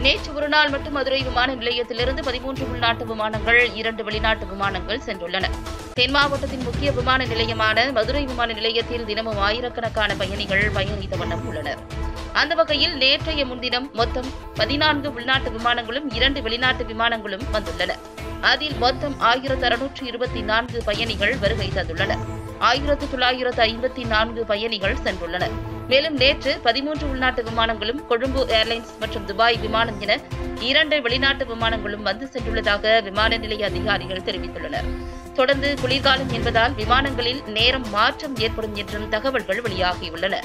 நேற்று ஒருநாள் மட்டும் மதுரை விமான நிலையத்திலிருந்து பதிமூன்று உள்நாட்டு விமானங்கள் இரண்டு வெளிநாட்டு விமானங்கள் சென்றுள்ளன. தென் மாவட்டத்தின் முக்கிய விமான நிலையமான மதுரை விமான நிலையத்தில் தினமும் ஆயிரக்கணக்கான பயணிகள் பயணித்த வண்ணம் உள்ளனர். அந்த வகையில் நேற்றைய முன்தினம் மொத்தம் பதினான்கு உள்நாட்டு விமானங்களும் இரண்டு வெளிநாட்டு விமானங்களும் வந்துள்ளன. அதில் மொத்தம் ஆயிரத்து அறுநூற்று இருபத்தி நான்கு பயணிகள் வருகை தந்துள்ளனர். ஆயிரத்து தொள்ளாயிரத்து ஐம்பத்தி நான்கு பயணிகள் சென்றுள்ளனர். மேலும் நேற்று பதிமூன்று உள்நாட்டு விமானங்களும் கொழும்பு ஏர்லைன்ஸ் மற்றும் துபாய் விமானம் என இரண்டு வெளிநாட்டு விமானங்களும் வந்து சென்றுள்ளதாக விமான நிலைய அதிகாரிகள் தெரிவித்துள்ளனர். தொடர்ந்து குளிர்காலம் என்பதால் விமானங்களில் நேரம் மாற்றம் ஏற்படும் என்றும் தகவல்கள் வெளியாகியுள்ளன.